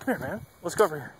Come here, man. Let's go over here.